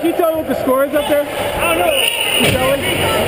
Can you tell me what the score is up there? I don't know.